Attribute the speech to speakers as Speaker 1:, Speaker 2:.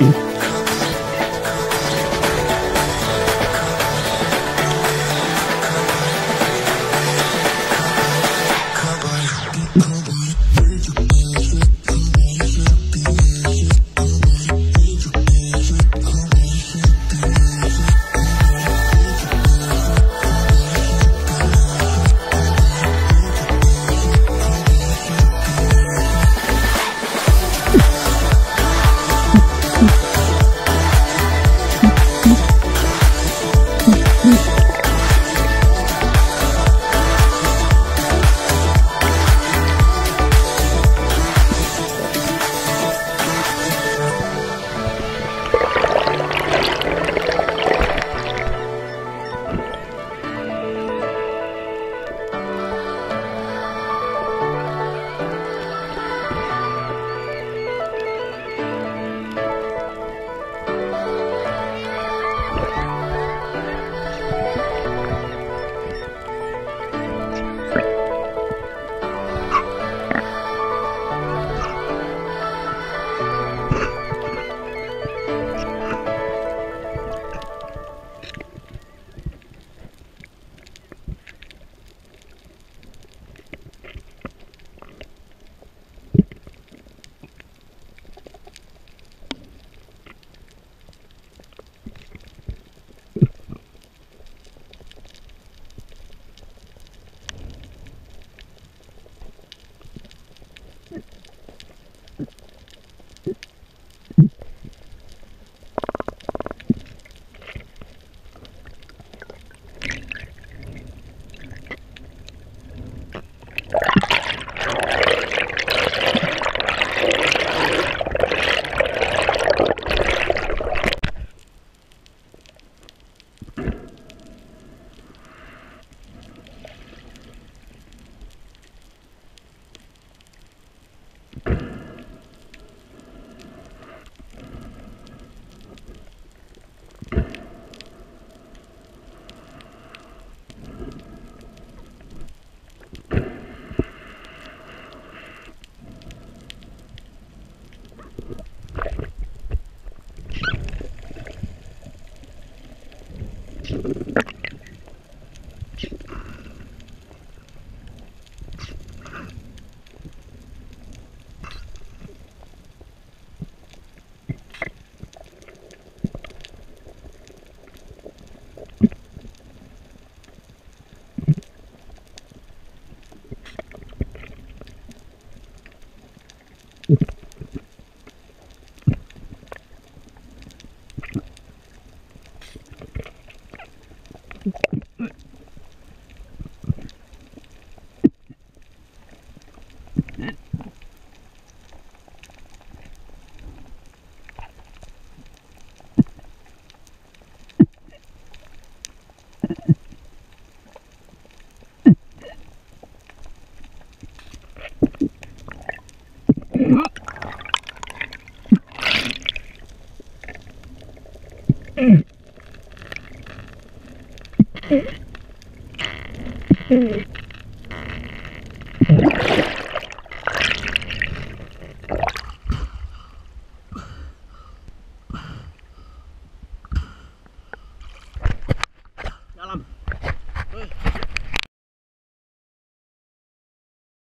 Speaker 1: İyi.
Speaker 2: Thank you. Mm-hmm.